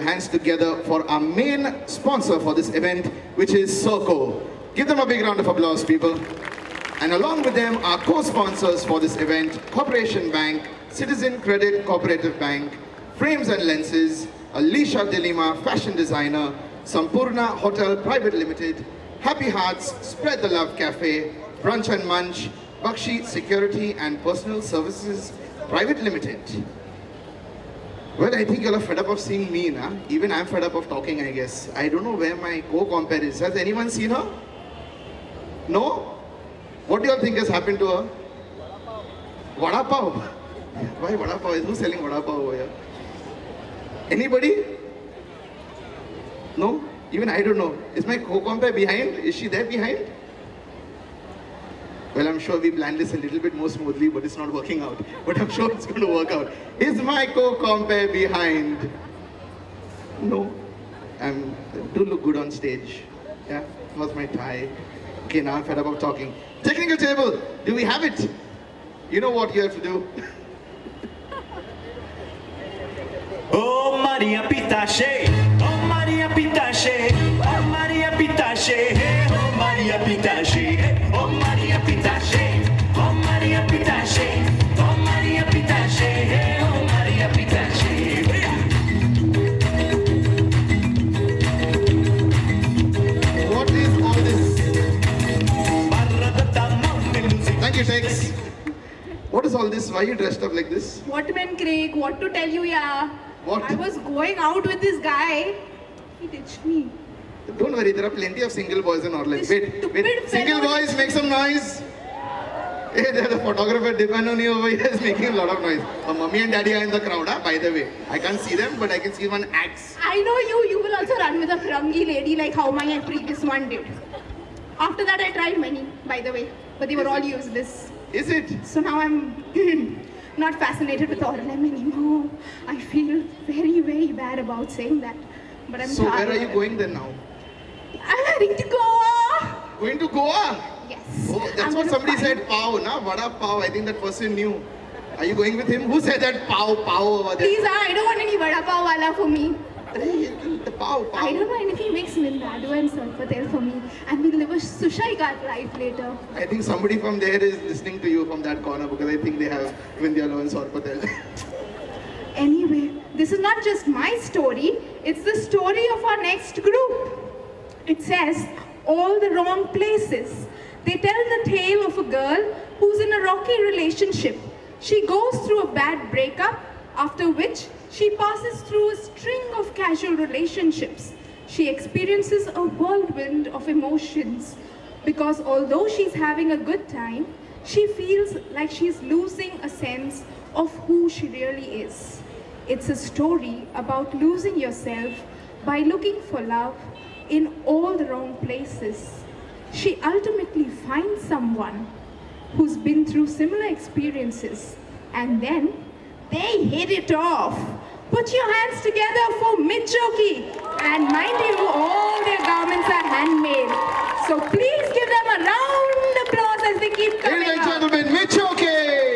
hands together for our main sponsor for this event, which is Circo. Give them a big round of applause, people. And along with them, our co-sponsors for this event, Corporation Bank, Citizen Credit Cooperative Bank, Frames and Lenses, Alicia Delima, fashion designer, Sampurna Hotel Private Limited, Happy Hearts, Spread the Love Cafe, Brunch and Munch, Bakshi Security and Personal Services Private Limited. Well, I think you're fed up of seeing me, na? Even I'm fed up of talking, I guess. I don't know where my co-compare is. Has anyone seen her? No? What do you all think has happened to her? Vada pav. Why vada pav? Who's selling vada pav over here? Anybody? No? Even I don't know. Is my co-compare behind? Is she there behind? Well, I'm sure we planned this a little bit more smoothly, but it's not working out. But I'm sure it's going to work out. Is my co-compare behind? No. I'm do look good on stage. Yeah, was my tie. Okay, now I'm fed up of talking. Technical table, do we have it? You know what you have to do. Oh Maria Pitache, oh Maria Pitache, oh Maria Pitache, oh Maria Pitache, Why are you dressed up like this? What man, Craig? What to tell you, yeah? What? I was going out with this guy. He ditched me. Don't worry, there are plenty of single boys in Orlando. Wait, wait. Single boys, make some noise. Hey, there's a photographer Dipanoni over here is making a lot of noise. Uh, mommy and daddy are in the crowd, huh? by the way. I can't see them, but I can see one axe. I know you. You will also run with a Firangi lady like how my previous one did. After that, I tried many, by the way, but they were all useless. Is it? So now I'm not fascinated with Orlem anymore. I feel very, very bad about saying that. But I'm So where are you going then now? I'm heading to Goa. Going to Goa? Yes. Oh, that's I'm what somebody said, Pau, na? Vada Pau. I think that person knew. Are you going with him? Who said that Pau, Pau over there? Please, I don't want any vada pav wala for me. Hey, the Pau, Pau. I don't mind if he makes Nindadu and Sarpatel for me and we'll live a Susegad life later. I think somebody from there is listening to you from that corner because I think they have Vindaloo and Sorpatel. Anyway, this is not just my story, it's the story of our next group. It says, All the Wrong Places. They tell the tale of a girl who's in a rocky relationship. She goes through a bad breakup, after which she passes through a string of casual relationships. She experiences a whirlwind of emotions because although she's having a good time, she feels like she's losing a sense of who she really is. It's a story about losing yourself by looking for love in all the wrong places. She ultimately finds someone who's been through similar experiences and then they hit it off. Put your hands together for Michoki. And mind you, all their garments are handmade. So please give them a round of applause as they keep coming Ladies and gentlemen, Michoke!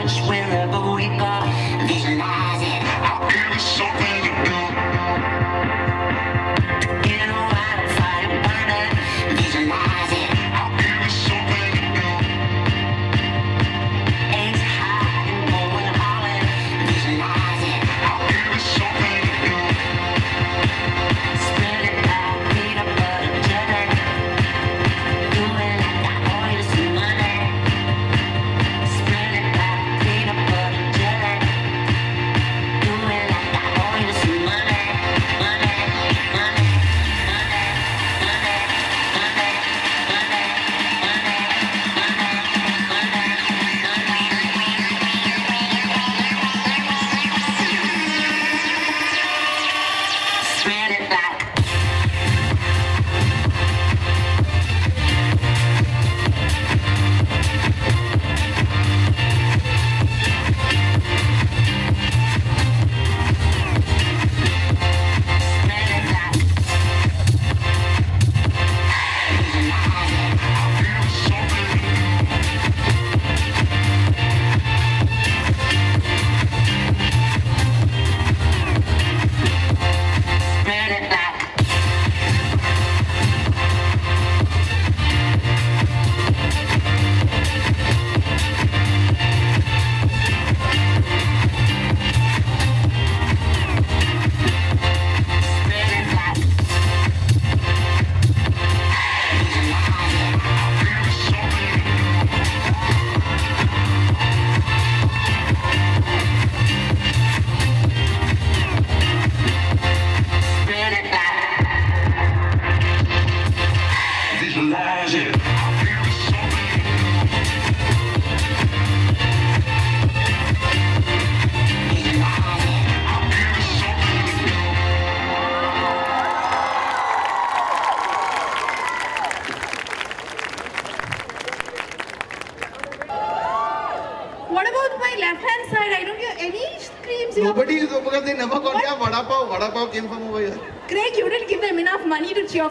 Kuch, wherever we go. Visualize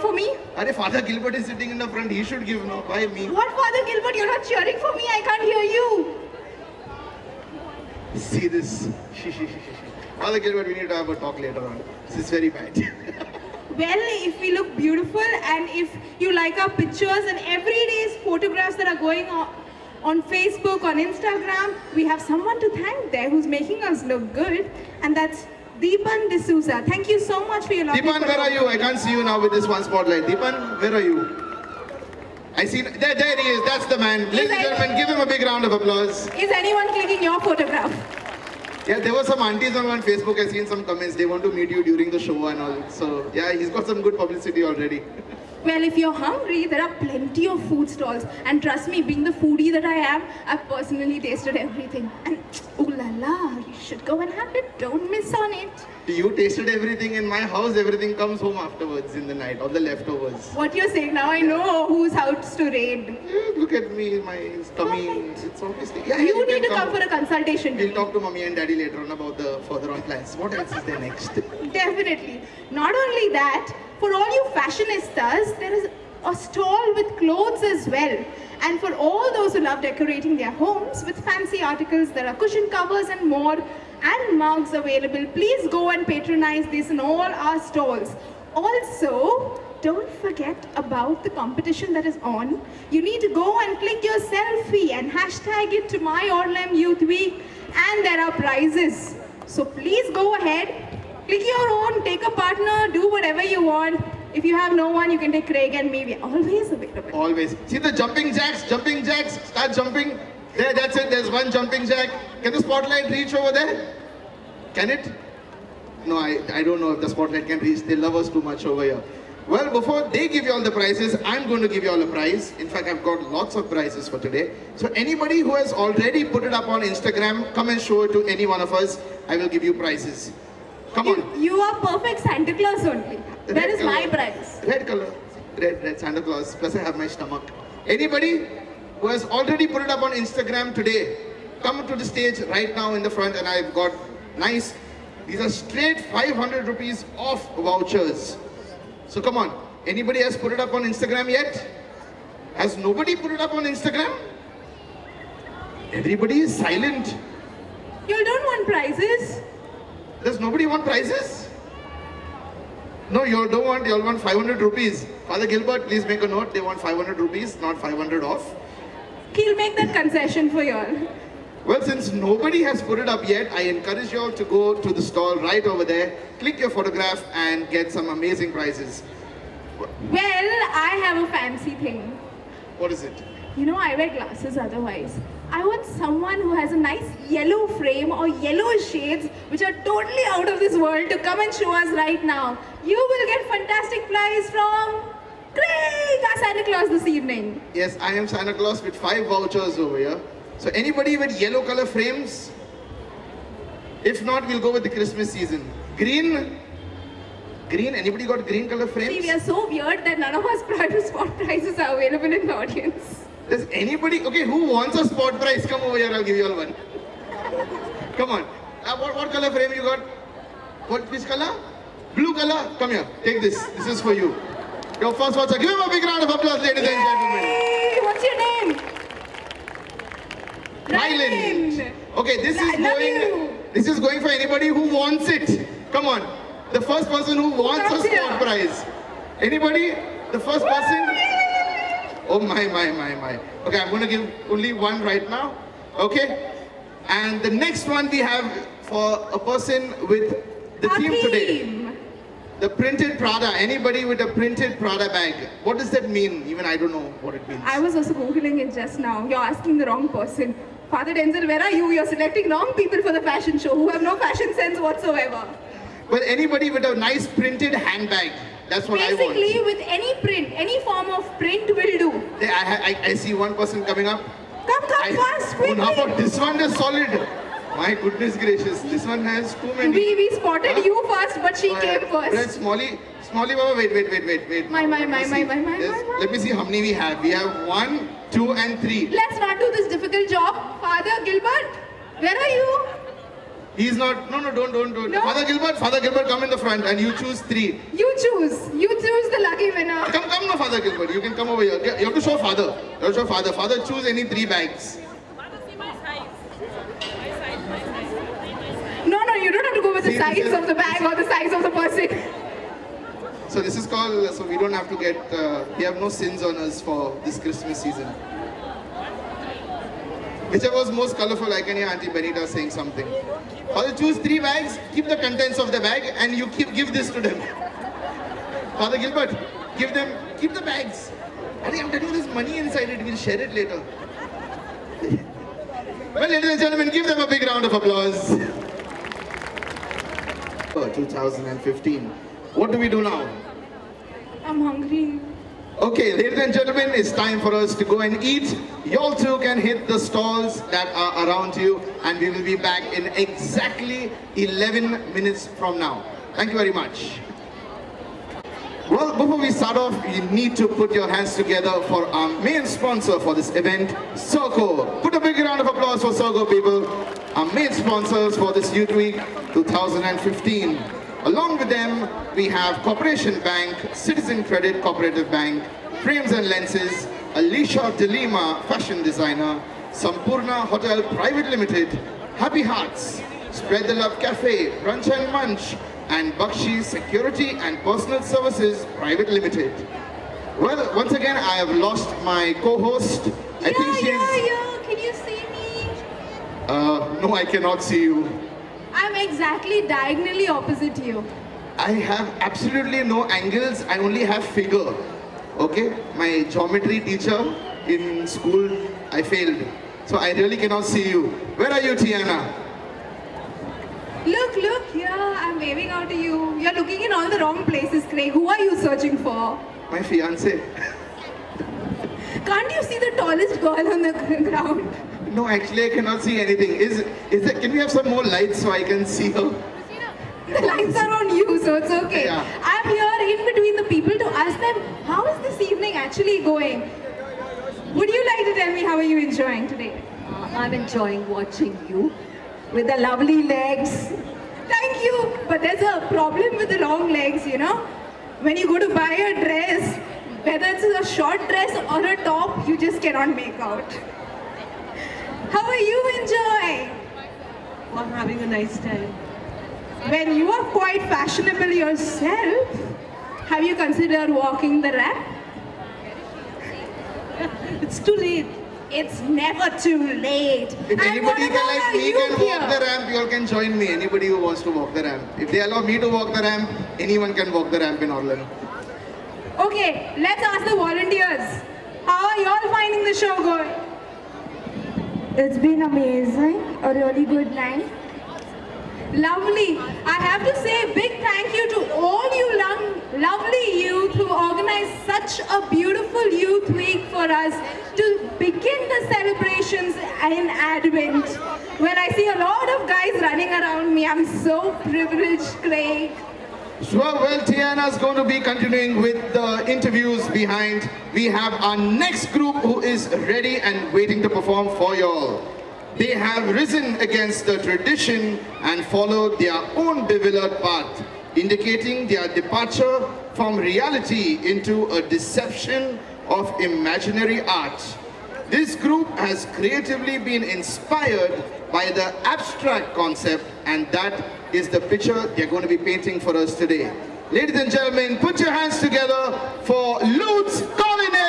for me. Are Father Gilbert is sitting in the front. He should give no. Why me? What, Father Gilbert? You're not cheering for me. I can't hear you. See this. Father Gilbert, we need to have a talk later on. This is very bad. Well, if we look beautiful and if you like our pictures and everyday's photographs that are going on on Facebook, on Instagram, we have someone to thank there who's making us look good, and that's Deepan D'Souza. Thank you so much for your lovely Deepan, where are you? I can't see you now with this one spotlight. Deepan, where are you? I see. There, there he is. That's the man. Ladies and gentlemen, give him a big round of applause. Is anyone clicking your photograph? Yeah, there were some aunties on on Facebook. I seen some comments. They want to meet you during the show and all. So yeah, he's got some good publicity already. Well, if you're hungry, there are plenty of food stalls. And trust me, being the foodie that I am, I've personally tasted everything. And ooh la la, you should go and have it. Don't miss on it. You tasted everything in my house. Everything comes home afterwards in the night, all the leftovers. What you're saying now, I know whose house to raid. Yeah, look at me, my tummy. Perfect. It's obviously. Yeah, You can need to come for a consultation. We'll talk to mommy and daddy later on about the further on plans. What else is there next? Definitely. Not only that, for all you fashionistas, there is a stall with clothes as well. And for all those who love decorating their homes with fancy articles, there are cushion covers and more, and mugs available. Please go and patronize this in all our stalls. Also, don't forget about the competition that is on. You need to go and click your selfie and hashtag it to my Orlem Youth Week, and there are prizes. So please go ahead, click your own, take a partner, do whatever you want. If you have no one, you can take Craig and me. We're always available. Always. See the jumping jacks, jumping jacks, start jumping. There, that's it. There's one jumping jack. Can the spotlight reach over there? Can it? No, I, I don't know if the spotlight can reach. They love us too much over here. Well, before they give you all the prizes, I'm going to give you all a prize. In fact, I've got lots of prizes for today. So anybody who has already put it up on Instagram, come and show it to any one of us. I will give you prizes. Come on. You, you are perfect Santa Claus only. Where Red is my color. prize? Red color. Red, red Santa Claus. Plus I have my stomach. Anybody who has already put it up on Instagram today, come to the stage right now in the front and I've got nice, these are straight 500 rupees off vouchers. So come on, Anybody has put it up on Instagram yet? Has nobody put it up on Instagram? Everybody is silent. You don't want prizes? Does nobody want prizes? No, you all don't want, you all want 500 rupees. Father Gilbert, please make a note. They want 500 rupees, not 500 off. He'll make that concession for you all. Well, since nobody has put it up yet, I encourage you all to go to the stall right over there, click your photograph, and get some amazing prizes. Well, I have a fancy thing. What is it? You know, I wear glasses otherwise. I want someone who has a nice yellow frame or yellow shades which are totally out of this world to come and show us right now. You will get fantastic prize from Craig, our Santa Claus this evening. Yes, I am Santa Claus with five vouchers over here. So anybody with yellow color frames? If not, we'll go with the Christmas season. Green? Green? Anybody got green color See, frames? we are so weird that none of us private spot prizes are available in the audience. Does anybody, okay, who wants a spot prize? Come over here, I'll give you all one. Come on. Uh, what, what color frame you got? What, which color? Blue color? Come here, take this. This is for you. Your first voucher. Give him a big round of applause, ladies and gentlemen. What's your name? Ryland. Okay, this is going. you. This is going for anybody who wants it. Come on, the first person who wants a spot prize. Anybody? The first person. Oh my my my my. Okay, I'm going to give only one right now. Okay, and the next one we have for a person with the theme today. The printed Prada. Anybody with a printed Prada bag? What does that mean? Even I don't know what it means. I was also googling it just now. You're asking the wrong person. Father Denzel, where are you? You're selecting wrong people for the fashion show who have no fashion sense whatsoever. Well, anybody with a nice printed handbag. That's what I want. Basically, with any print, any form of print will do. I, I, I see one person coming up. Come, come I, fast, oh, now quickly. about this one is solid. My goodness gracious, this one has too many. We, we spotted Huh? you first, but she Oh, came yeah. But first. Smally, Smally Baba, wait, wait, wait, wait, wait. My, my, my, my, my, my, Yes, my, my. Let me see how many we have. We have one, two, and three. Let's not do this difficult job. Father Gilbert, where are you? He's not. No, no, don't, don't, don't. No? Father Gilbert, Father Gilbert, come in the front, and you choose three. You choose. You choose the lucky winner. Come, come, no, Father Gilbert. You can come over here. You have to show Father. You have to show Father. Father, choose any three bags. No, no, you don't have to go with the See, this size of the bag or the size of the person. So this is called, so we don't have to get, uh, we have no sins on us for this Christmas season. Whichever was most colorful, I can hear Auntie Benita saying something. Father, choose three bags, keep the contents of the bag, and you keep give this to them. Father Gilbert, give them, keep the bags. I think I'm telling you there's money inside it, we'll share it later. well, ladies and gentlemen, give them a big round of applause. Oh, 2015. What do we do now? I'm hungry. Okay, ladies and gentlemen, it's time for us to go and eat. Y'all too can hit the stalls that are around you, and we will be back in exactly 11 minutes from now. Thank you very much. Well, before we start off, you need to put your hands together for our main sponsor for this event, Soco. Put a big round of applause for Soco, people. Our main sponsors for this Youth Week 2015. Along with them, we have Corporation Bank, Citizen Credit Cooperative Bank, Frames and Lenses, Alicia De Lima, fashion designer, Sampurna Hotel Private Limited, Happy Hearts, Spread the Love Cafe, Brunch and Munch, and Bakshi Security and Personal Services Private Limited. Well, once again, I have lost my co-host. I think she's... yeah, yeah. Can you see me? Uh, no, I cannot see you. I'm exactly diagonally opposite you. I have absolutely no angles. I only have figure. Okay? My geometry teacher in school, I failed. So I really cannot see you. Where are you, Tiana? Look, look, yeah, I'm waving out to you. You're looking in all the wrong places, Craig. Who are you searching for? My fiance. Can't you see the tallest girl on the ground? No, actually, I cannot see anything. Is is there, Can we have some more lights so I can see her? The lights are on you, so it's okay. Yeah. I'm here in between the people to ask them, how is this evening actually going? Would you like to tell me how are you enjoying today? Uh, I'm enjoying watching you with the lovely legs. Thank you. But there's a problem with the long legs, you know? when you go to buy a dress, whether it's a short dress or a top, you just cannot make out. How are you enjoying? I'm having a nice time. When you are quite fashionable yourself, have you considered walking the ramp? It's too late. It's never too late. If anybody can like me youth can walk the ramp, you all can join me. Anybody who wants to walk the ramp. If they allow me to walk the ramp, anyone can walk the ramp in Orlando. Okay, let's ask the volunteers. How are you all finding the show going? It's been amazing, a really good night. Lovely. I have to say a big thank you to all you lo- lovely youth who organized such a beautiful youth week for us to begin the celebrations in Advent. When I see a lot of guys running around me, I'm so privileged, Craig. So, well, Tiana's going to be continuing with the interviews behind. We have our next group who is ready and waiting to perform for y'all. They have risen against the tradition and followed their own bewildered path, indicating their departure from reality into a deception of imaginary art. This group has creatively been inspired by the abstract concept and that is the picture they're going to be painting for us today. Ladies and gentlemen, put your hands together for Lutz Collinet!